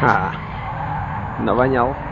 А, навонял.